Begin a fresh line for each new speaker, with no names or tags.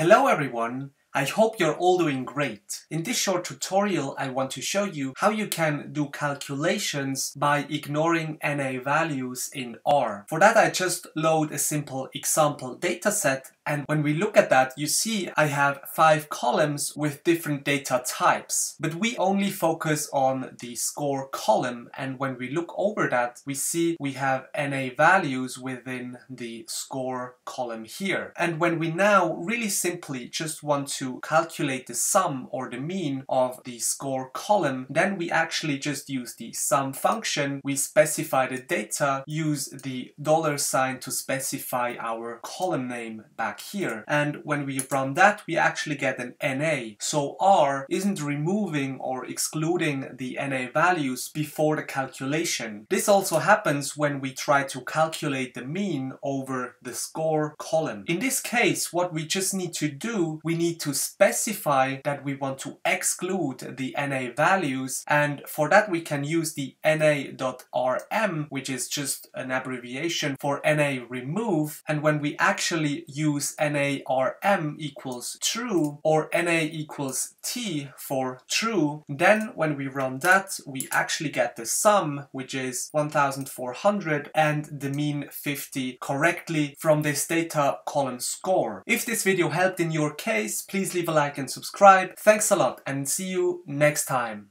Hello everyone! I hope you're all doing great. In this short tutorial I want to show you how you can do calculations by ignoring NA values in R. For that I just load a simple example dataset and when we look at that you see I have five columns with different data types. But we only focus on the score column and when we look over that we see we have NA values within the score column here. And when we now really simply just want to calculate the sum or the mean of the score column, then we actually just use the sum function. We specify the data, use the dollar sign to specify our column name back here. And when we run that, we actually get an NA. So R isn't removing or excluding the NA values before the calculation. This also happens when we try to calculate the mean over the score column. In this case, what we just need to do, we need to specify that we want to exclude the NA values and for that we can use the NA.rm which is just an abbreviation for NA remove and when we actually use NARM equals true or NA equals T for true then when we run that we actually get the sum which is 1400 and the mean 50 correctly from this data column score. If this video helped in your case please leave a like and subscribe. Thanks a lot and see you next time.